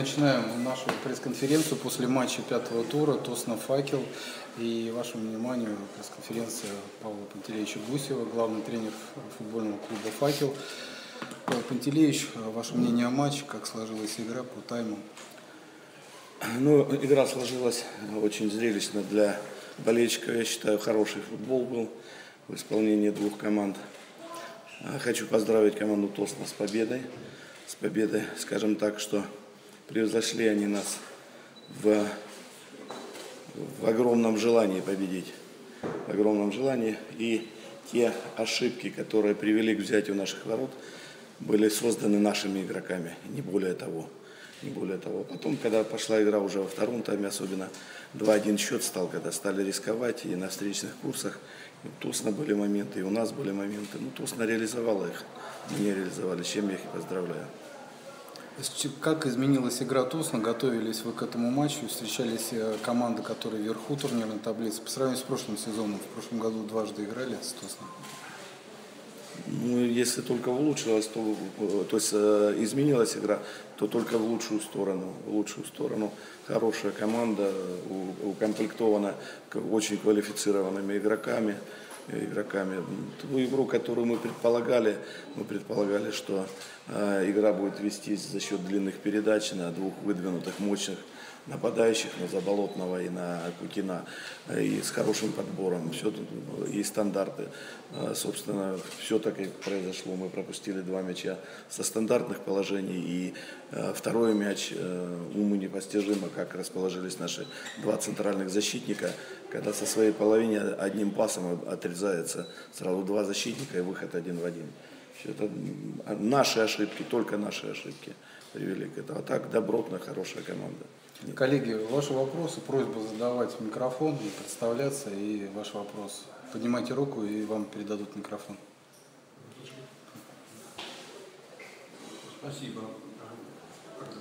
начинаем нашу пресс-конференцию после матча пятого тура Тосна Факел. И вашему вниманию пресс-конференция Павла Пантелеевича Гусева, главный тренер футбольного клуба «Факел». Павел Пантелеевич, ваше мнение о матче, как сложилась игра по тайму? Ну, игра сложилась очень зрелищно для болельщиков. Я считаю, хороший футбол был в исполнении двух команд. Хочу поздравить команду Тосна с победой. С победой, скажем так, что превзошли они нас в, в огромном желании победить. В огромном желании. И те ошибки, которые привели к взятию наших ворот, были созданы нашими игроками, не более того. Не более того. Потом, когда пошла игра уже во втором тайме, особенно 2-1 счет стал, когда стали рисковать и на встречных курсах, и у Тосна были моменты, и у нас были моменты. Ну, Тосна реализовала их, не реализовали, чем я их и поздравляю. Как изменилась игра Тосна? Готовились вы к этому матчу? Встречались э, команды, которые вверху турнирной таблицы. По сравнению с прошлым сезоном, в прошлом году дважды играли с Тосном. Ну, если только улучшилась, то, то есть э, изменилась игра, то только в лучшую сторону. В лучшую сторону. Хорошая команда, укомплектована очень квалифицированными игроками игроками. Ту игру, которую мы предполагали, мы предполагали, что э, игра будет вестись за счет длинных передач на двух выдвинутых мощных нападающих на Заболотного и на Кукина, э, и с хорошим подбором, все, и стандарты. Э, собственно, все так и произошло. Мы пропустили два мяча со стандартных положений, и э, второй мяч уму непостижимо, как расположились наши два центральных защитника, когда со своей половины одним пасом отрезается сразу два защитника и выход один в один. Все это наши ошибки, только наши ошибки привели к этому. А так добротная, хорошая команда. Коллеги, ваши вопросы, просьба задавать в микрофон и представляться, и ваш вопрос. Поднимайте руку, и вам передадут микрофон. Спасибо.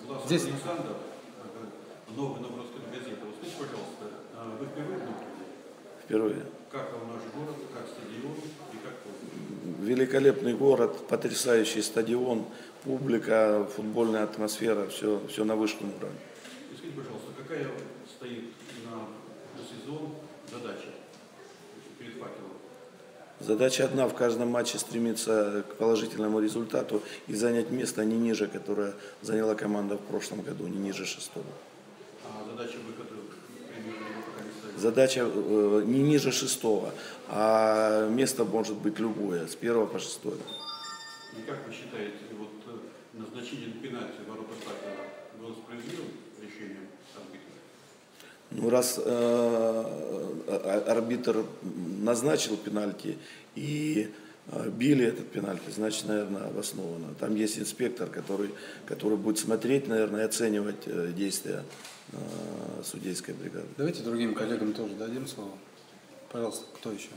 Власов Здесь... Александр, новый Новгородская газета. Вот скажите, пожалуйста, а вы впервые в? Впервые. Как вам наш город, как стадион и как публика? Великолепный город, потрясающий стадион, публика, футбольная атмосфера, все, все на высшем уровне. Скажите, пожалуйста, какая стоит на, сезон задача перед факелом? Задача одна в каждом матче стремиться к положительному результату и занять место не ниже, которое заняла команда в прошлом году, не ниже шестого. А задача выхода Задача э, не ниже шестого, а место может быть любое, с первого по шестое. И как вы считаете, вот назначение пенальти ворота Факела было справедливым? решением арбитра? Ну, раз э, а, арбитр назначил пенальти и э, били этот пенальти, значит, наверное, обоснованно. Там есть инспектор, который, который будет смотреть, наверное, и оценивать э, действия э, судейской бригады. Давайте другим коллегам тоже дадим слово. Пожалуйста, кто еще?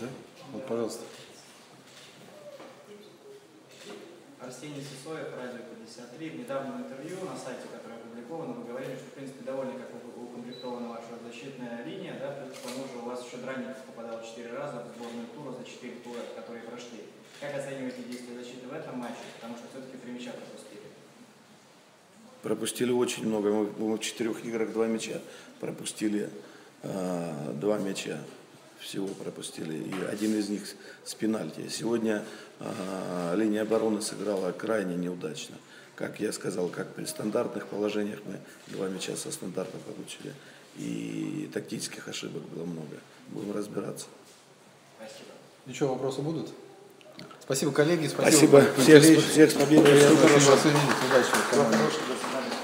Да? Вот, пожалуйста. Арсений Сысоев, радио 53. В недавнем интервью на сайте, которое опубликовано, вы говорили, что, в принципе, довольны, как укомплектована ваша защитная линия, да, плюс к тому же у вас еще Дранников попадал 4 раза в сборную тура за 4 тура, которые прошли. Как оцениваете действия защиты в этом матче? Потому что все-таки три мяча пропустили. Пропустили очень много. Мы, мы в четырех играх два мяча пропустили. Э, два мяча всего пропустили, и один из них с пенальти. Сегодня э, линия обороны сыграла крайне неудачно. Как я сказал, как при стандартных положениях мы два мяча со стандарта получили. И тактических ошибок было много. Будем разбираться. Спасибо. Еще вопросы будут? Спасибо, коллеги. Спасибо. Спасибо. Всех, всех с победой. Спасибо. Удачи.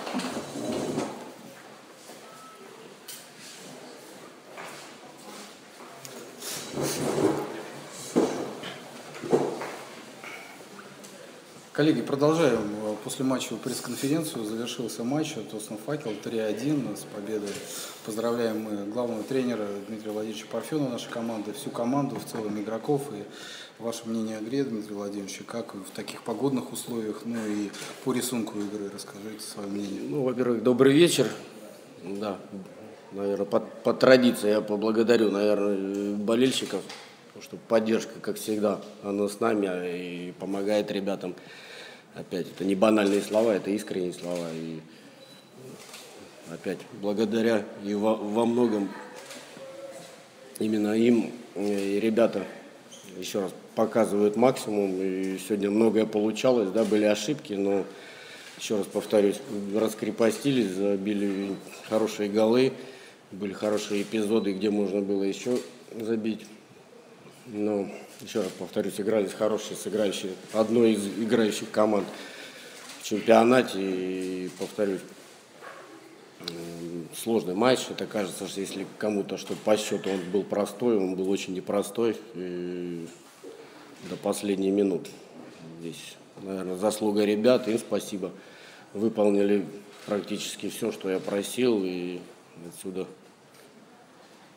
Коллеги, продолжаем после матча пресс-конференцию. Завершился матч. Тосно Факел 3-1 с победой. Поздравляем мы главного тренера Дмитрия Владимировича Парфенова, нашей команды, всю команду, в целом игроков. И ваше мнение о игре, Дмитрий Владимирович, как в таких погодных условиях, ну и по рисунку игры расскажите свое мнение. Ну, во-первых, добрый вечер. Да, наверное, по, по традиции я поблагодарю, наверное, болельщиков, потому что поддержка, как всегда, она с нами и помогает ребятам опять, это не банальные слова, это искренние слова. И опять, благодаря и во, во многом именно им и ребята еще раз показывают максимум. И сегодня многое получалось, да, были ошибки, но еще раз повторюсь, раскрепостились, забили хорошие голы, были хорошие эпизоды, где можно было еще забить. Но, еще раз повторюсь, играли с хорошей, сыграющей, одной из играющих команд в чемпионате. И, повторюсь, сложный матч. Это кажется, что если кому-то что по счету он был простой, он был очень непростой до последней минуты. Здесь, наверное, заслуга ребят, им спасибо. Выполнили практически все, что я просил, и отсюда,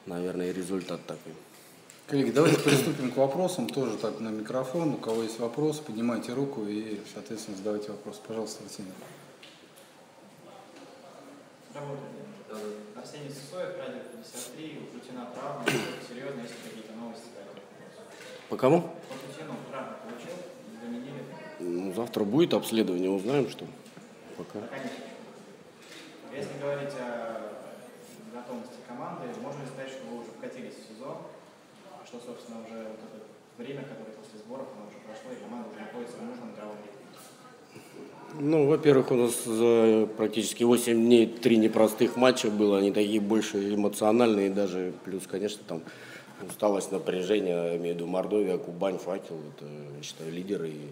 наверное, и результат такой. Коллеги, давайте приступим к вопросам. Тоже так на микрофон. У кого есть вопрос, поднимайте руку и, соответственно, задавайте вопрос. Пожалуйста, Арсений. Работает. Арсений Сысоев, радио 53, у Путина травма, серьезно, есть какие-то новости по кому? По Путину травму получил, заменили, Ну, завтра будет обследование, узнаем, что. Пока. Если говорить о готовности команды, можно ли сказать, что вы уже вкатились в сезон, а что, собственно, уже вот это время, которое после сборов, оно уже прошло, и команда уже находится в нужном игровом ритме? Ну, во-первых, у нас за практически 8 дней три непростых матча было, они такие больше эмоциональные, даже. Плюс, конечно, там усталость, напряжение, я имею в виду Мордовия, Кубань, Факел, это, я считаю, лидеры. И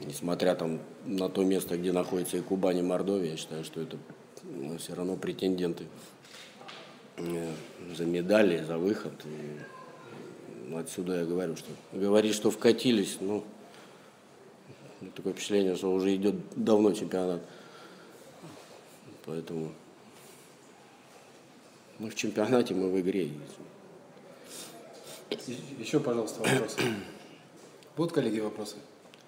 несмотря там на то место, где находится и Кубань, и Мордовия, я считаю, что это ну, все равно претенденты за медали, за выход. И, отсюда я говорю, что говорить, что вкатились, ну, такое впечатление, что уже идет давно чемпионат. Поэтому мы в чемпионате, мы в игре. Еще, пожалуйста, вопросы. Будут, коллеги, вопросы?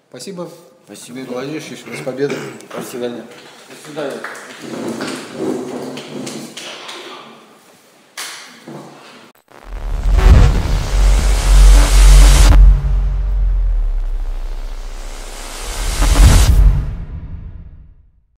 Спасибо. Спасибо. Дмитрий Владимирович, с победой. До свидания. До свидания.